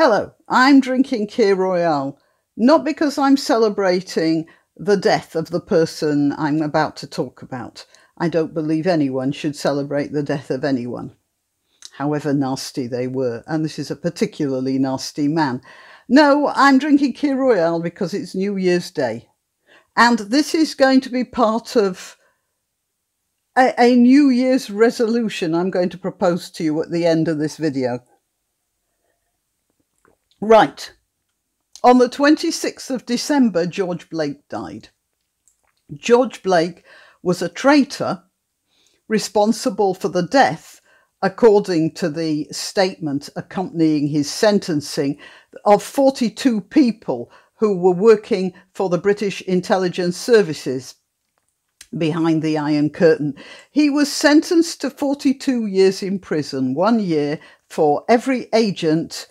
Hello, I'm drinking Kir Royale, not because I'm celebrating the death of the person I'm about to talk about. I don't believe anyone should celebrate the death of anyone, however nasty they were, and this is a particularly nasty man. No, I'm drinking Kir Royale because it's New Year's Day. And this is going to be part of a, a New Year's resolution I'm going to propose to you at the end of this video. Right. On the 26th of December, George Blake died. George Blake was a traitor responsible for the death, according to the statement accompanying his sentencing, of 42 people who were working for the British intelligence services behind the Iron Curtain. He was sentenced to 42 years in prison, one year for every agent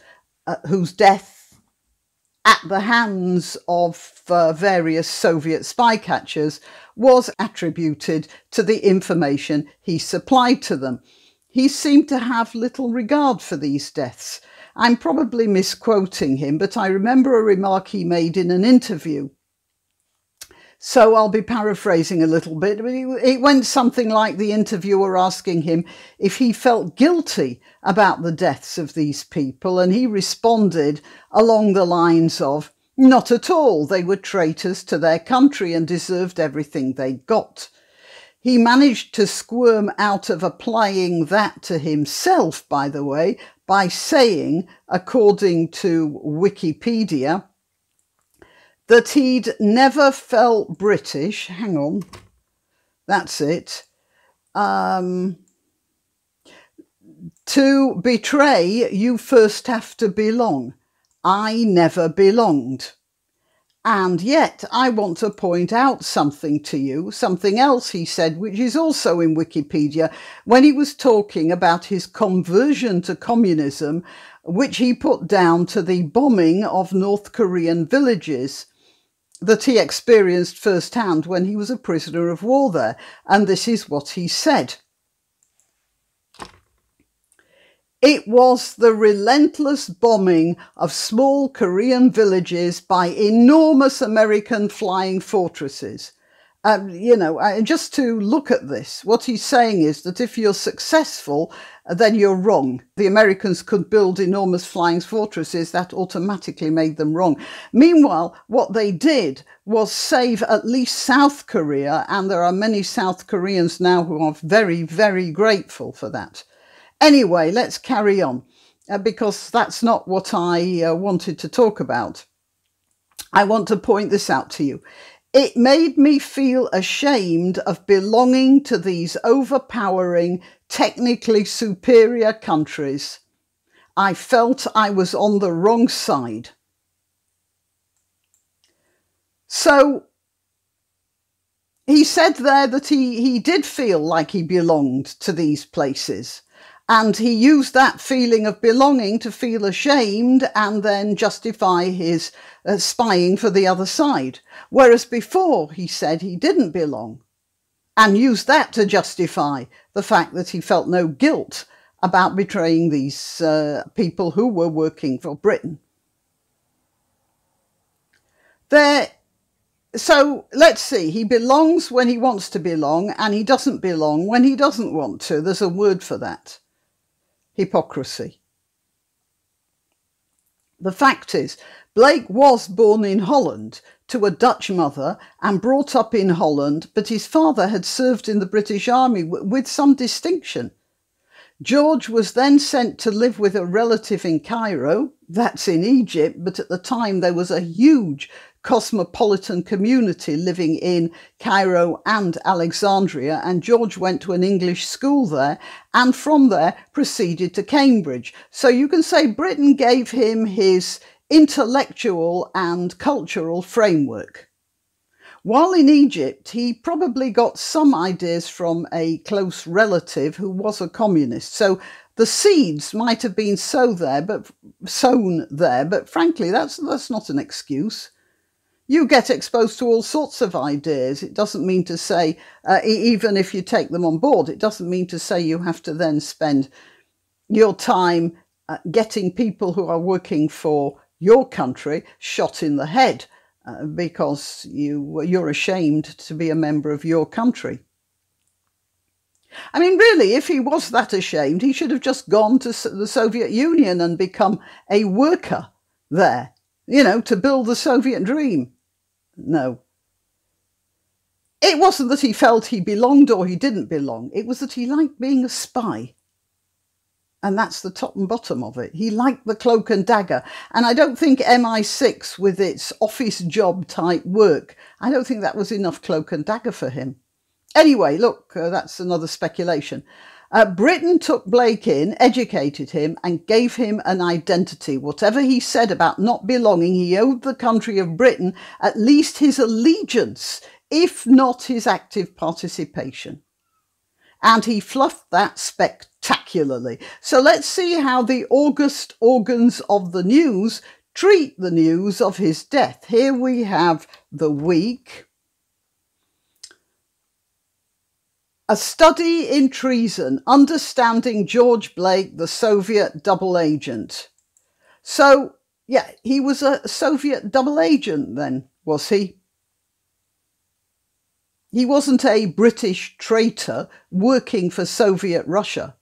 uh, whose death at the hands of uh, various Soviet spy catchers was attributed to the information he supplied to them. He seemed to have little regard for these deaths. I'm probably misquoting him, but I remember a remark he made in an interview so I'll be paraphrasing a little bit. It went something like the interviewer asking him if he felt guilty about the deaths of these people, and he responded along the lines of, Not at all. They were traitors to their country and deserved everything they got. He managed to squirm out of applying that to himself, by the way, by saying, according to Wikipedia, that he'd never felt British. Hang on, that's it. Um, to betray, you first have to belong. I never belonged. And yet, I want to point out something to you, something else he said, which is also in Wikipedia, when he was talking about his conversion to communism, which he put down to the bombing of North Korean villages that he experienced firsthand when he was a prisoner of war there. And this is what he said. It was the relentless bombing of small Korean villages by enormous American flying fortresses. Um, you know, just to look at this, what he's saying is that if you're successful, then you're wrong. The Americans could build enormous flying fortresses that automatically made them wrong. Meanwhile, what they did was save at least South Korea, and there are many South Koreans now who are very, very grateful for that. Anyway, let's carry on, uh, because that's not what I uh, wanted to talk about. I want to point this out to you. It made me feel ashamed of belonging to these overpowering, technically superior countries. I felt I was on the wrong side. So he said there that he, he did feel like he belonged to these places. And he used that feeling of belonging to feel ashamed and then justify his uh, spying for the other side. Whereas before he said he didn't belong and used that to justify the fact that he felt no guilt about betraying these uh, people who were working for Britain. There, so let's see, he belongs when he wants to belong and he doesn't belong when he doesn't want to. There's a word for that hypocrisy. The fact is, Blake was born in Holland to a Dutch mother and brought up in Holland, but his father had served in the British Army with some distinction. George was then sent to live with a relative in Cairo, that's in Egypt, but at the time there was a huge cosmopolitan community living in Cairo and Alexandria, and George went to an English school there and from there proceeded to Cambridge. So you can say Britain gave him his intellectual and cultural framework. While in Egypt, he probably got some ideas from a close relative who was a communist. So the seeds might have been sown there, but sown there, but frankly, that's that's not an excuse you get exposed to all sorts of ideas. It doesn't mean to say, uh, even if you take them on board, it doesn't mean to say you have to then spend your time uh, getting people who are working for your country shot in the head uh, because you, you're ashamed to be a member of your country. I mean, really, if he was that ashamed, he should have just gone to the Soviet Union and become a worker there, you know, to build the Soviet dream. No. It wasn't that he felt he belonged or he didn't belong, it was that he liked being a spy. And that's the top and bottom of it. He liked the cloak and dagger. And I don't think MI6, with its office job type work, I don't think that was enough cloak and dagger for him. Anyway, look, uh, that's another speculation. Uh, Britain took Blake in, educated him, and gave him an identity. Whatever he said about not belonging, he owed the country of Britain at least his allegiance, if not his active participation. And he fluffed that spectacularly. So let's see how the august organs of the news treat the news of his death. Here we have the week A Study in Treason Understanding George Blake, the Soviet Double Agent. So, yeah, he was a Soviet double agent then, was he? He wasn't a British traitor working for Soviet Russia.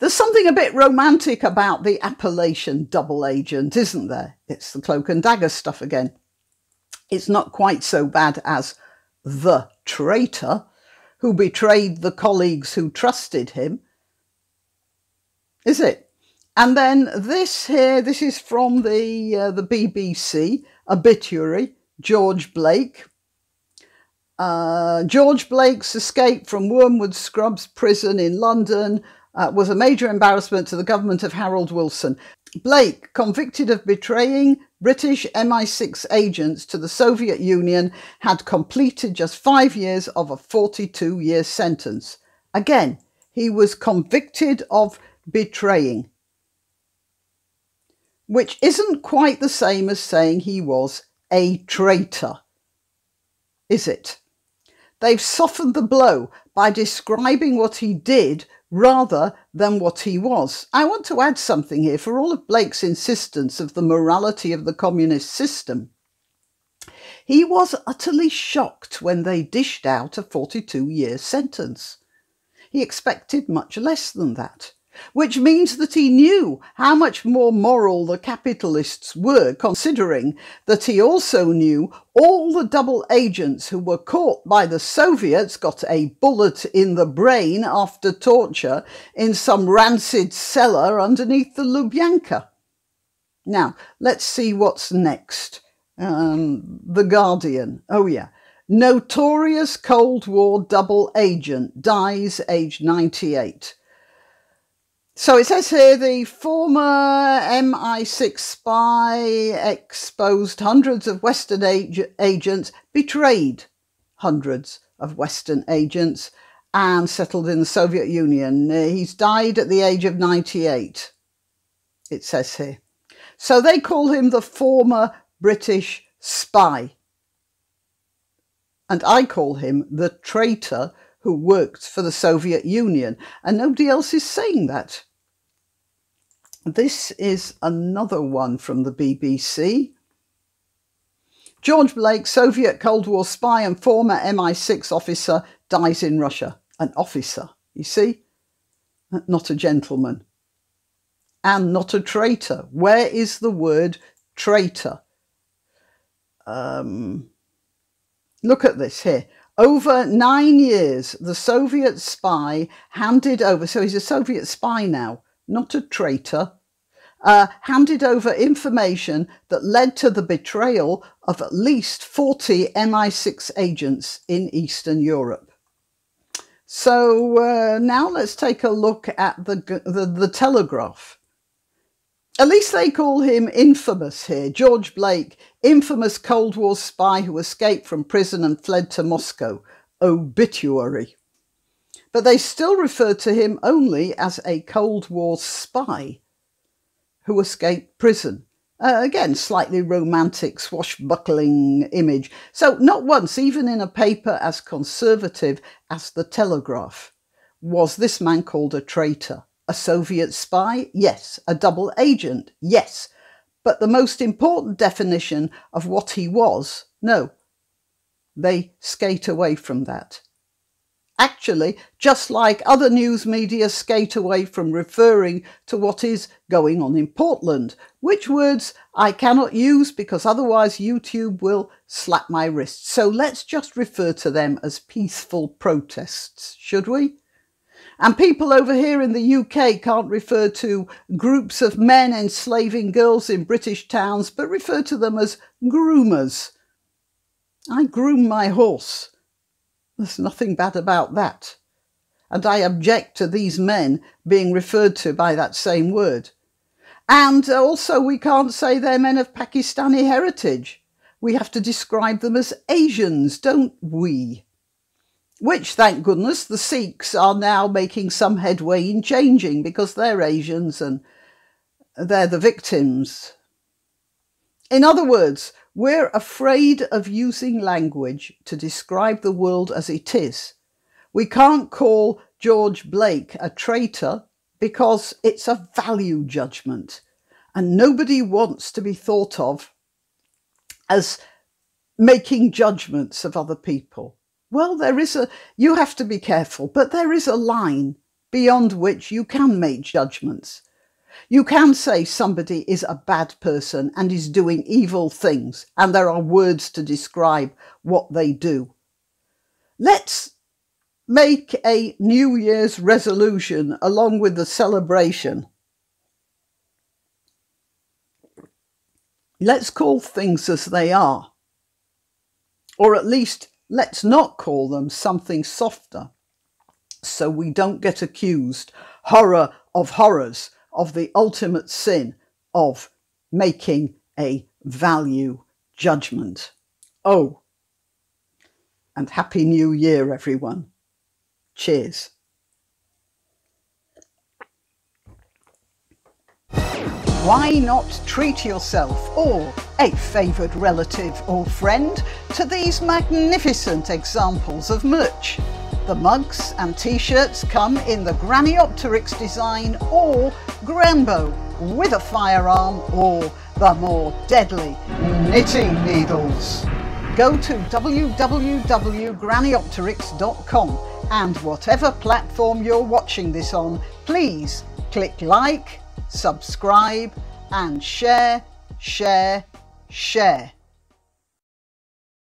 There's something a bit romantic about the appellation double agent, isn't there? It's the cloak and dagger stuff again. It's not quite so bad as the traitor who betrayed the colleagues who trusted him. Is it? And then this here, this is from the uh, the BBC obituary. George Blake. Uh, George Blake's escape from Wormwood Scrubs prison in London uh, was a major embarrassment to the government of Harold Wilson. Blake, convicted of betraying British MI6 agents to the Soviet Union, had completed just five years of a 42 year sentence. Again, he was convicted of betraying, which isn't quite the same as saying he was a traitor, is it? They've softened the blow by describing what he did rather than what he was. I want to add something here for all of Blake's insistence of the morality of the communist system. He was utterly shocked when they dished out a 42 year sentence. He expected much less than that which means that he knew how much more moral the capitalists were, considering that he also knew all the double agents who were caught by the Soviets got a bullet in the brain after torture in some rancid cellar underneath the Lubyanka. Now, let's see what's next. Um, the Guardian. Oh, yeah. Notorious Cold War double agent dies aged 98. So it says here the former MI6 spy exposed hundreds of Western ag- agents, betrayed hundreds of Western agents, and settled in the Soviet Union. Uh, he's died at the age of 98, it says here. So they call him the former British spy. And I call him the traitor who worked for the Soviet Union, and nobody else is saying that. This is another one from the BBC. George Blake, Soviet Cold War spy and former MI6 officer, dies in Russia. An officer, you see? Not a gentleman. And not a traitor. Where is the word traitor? Um, look at this here. Over nine years, the Soviet spy handed over, so he's a Soviet spy now, not a traitor, uh, handed over information that led to the betrayal of at least 40 MI6 agents in Eastern Europe. So uh, now let's take a look at the, the, the Telegraph. At least they call him infamous here. George Blake, infamous Cold War spy who escaped from prison and fled to Moscow. Obituary. But they still refer to him only as a Cold War spy who escaped prison. Uh, again, slightly romantic, swashbuckling image. So, not once, even in a paper as conservative as the Telegraph, was this man called a traitor. A Soviet spy? Yes. A double agent? Yes. But the most important definition of what he was? No. They skate away from that. Actually, just like other news media skate away from referring to what is going on in Portland, which words I cannot use because otherwise YouTube will slap my wrist. So let's just refer to them as peaceful protests, should we? And people over here in the UK can't refer to groups of men enslaving girls in British towns, but refer to them as groomers. I groom my horse. There's nothing bad about that. And I object to these men being referred to by that same word. And also, we can't say they're men of Pakistani heritage. We have to describe them as Asians, don't we? Which, thank goodness, the Sikhs are now making some headway in changing because they're Asians and they're the victims. In other words, we're afraid of using language to describe the world as it is. We can't call George Blake a traitor because it's a value judgment and nobody wants to be thought of as making judgments of other people. Well, there is a, you have to be careful, but there is a line beyond which you can make judgments. You can say somebody is a bad person and is doing evil things, and there are words to describe what they do. Let's make a New Year's resolution along with the celebration. Let's call things as they are. Or at least let's not call them something softer so we don't get accused, horror of horrors, of the ultimate sin of making a value judgment. Oh, and Happy New Year, everyone. Cheers. Why not treat yourself or a favoured relative or friend to these magnificent examples of merch? The mugs and t-shirts come in the Granniopteryx design or Granbow with a firearm or the more deadly knitting needles. Go to www.granniopteryx.com and whatever platform you're watching this on, please click like, subscribe and share, share, share.